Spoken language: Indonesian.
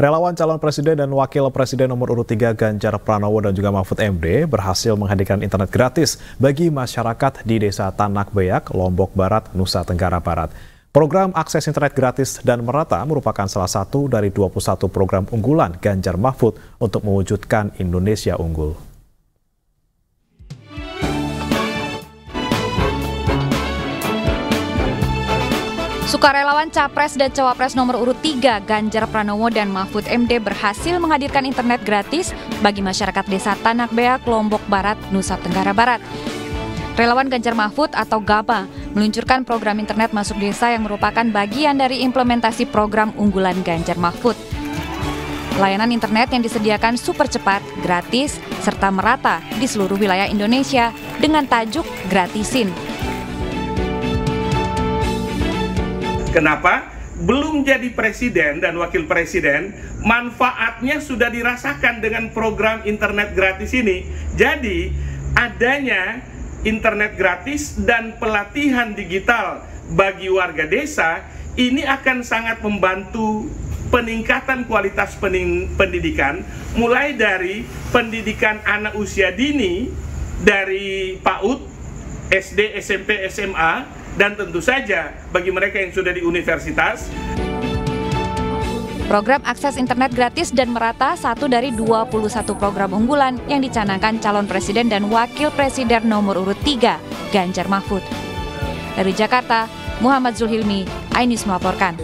Relawan calon presiden dan wakil presiden nomor urut 3 Ganjar Pranowo dan juga Mahfud MD berhasil menghadirkan internet gratis bagi masyarakat di Desa Tanak Beyak, Lombok Barat, Nusa Tenggara Barat. Program akses internet gratis dan merata merupakan salah satu dari 21 program unggulan Ganjar Mahfud untuk mewujudkan Indonesia unggul. Sukarelawan Capres dan Cawapres nomor urut 3 Ganjar Pranowo dan Mahfud MD berhasil menghadirkan internet gratis bagi masyarakat desa Tanak Beak, Lombok Barat, Nusa Tenggara Barat. Relawan Ganjar Mahfud atau GABA meluncurkan program internet masuk desa yang merupakan bagian dari implementasi program unggulan Ganjar Mahfud. Layanan internet yang disediakan super cepat, gratis, serta merata di seluruh wilayah Indonesia dengan tajuk Gratisin Kenapa? Belum jadi presiden dan wakil presiden, manfaatnya sudah dirasakan dengan program internet gratis ini. Jadi, adanya internet gratis dan pelatihan digital bagi warga desa ini akan sangat membantu peningkatan kualitas pendidikan mulai dari pendidikan anak usia dini dari PAUD, SD, SMP, SMA dan tentu saja bagi mereka yang sudah di universitas. Program akses internet gratis dan merata satu dari 21 program unggulan yang dicanangkan calon presiden dan wakil presiden nomor urut 3, Ganjar Mahfud. Dari Jakarta, Muhammad Zulhilmi, Ainis melaporkan.